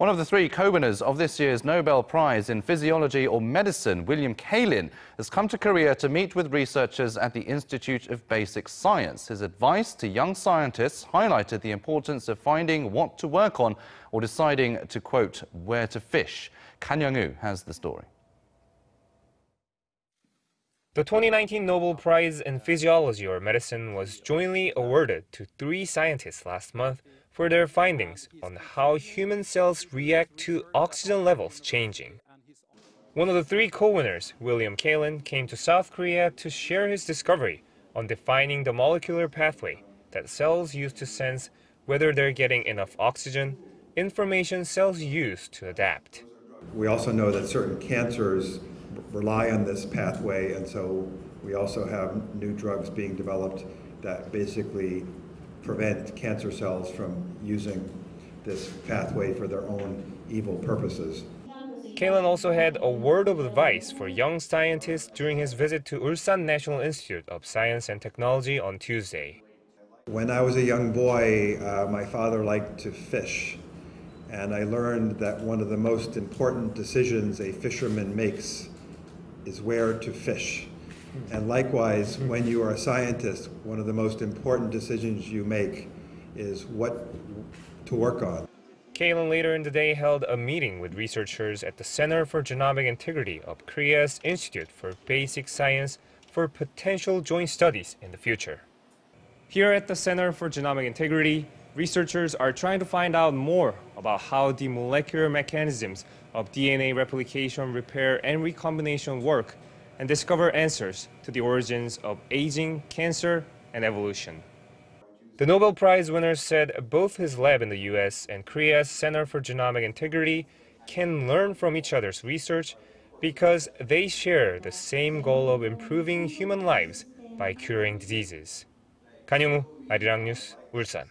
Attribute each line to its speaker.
Speaker 1: One of the three co-winners of this year's Nobel Prize in Physiology or Medicine, William Kaelin, has come to Korea to meet with researchers at the Institute of Basic Science. His advice to young scientists highlighted the importance of finding what to work on or deciding to, quote, where to fish. Kan Hyeong-woo has the story.
Speaker 2: The 2019 Nobel Prize in Physiology or Medicine was jointly awarded to three scientists last month for their findings on how human cells react to oxygen levels changing. One of the three co-winners, William Kaelin, came to South Korea to share his discovery on defining the molecular pathway that cells use to sense whether they're getting enough oxygen, information cells use to adapt.
Speaker 3: We also know that certain cancers rely on this pathway, and so we also have new drugs being developed that basically prevent cancer cells from using this pathway for their own evil purposes.
Speaker 2: Kaelin also had a word of advice for young scientists during his visit to Ulsan National Institute of Science and Technology on Tuesday.
Speaker 3: When I was a young boy, uh, my father liked to fish, and I learned that one of the most important decisions a fisherman makes is where to fish. And likewise, when you are a scientist, one of the most important decisions you make is what to work on.
Speaker 2: Kaelin later in the day held a meeting with researchers at the Center for Genomic Integrity of Korea's Institute for Basic Science for potential joint studies in the future. Here at the Center for Genomic Integrity, researchers are trying to find out more about how the molecular mechanisms of DNA replication, repair, and recombination work and discover answers to the origins of aging, cancer, and evolution. The Nobel Prize winner said both his lab in the US and Korea's Center for Genomic Integrity can learn from each other's research because they share the same goal of improving human lives by curing diseases. 간영우, 아리랑 뉴스, 울산.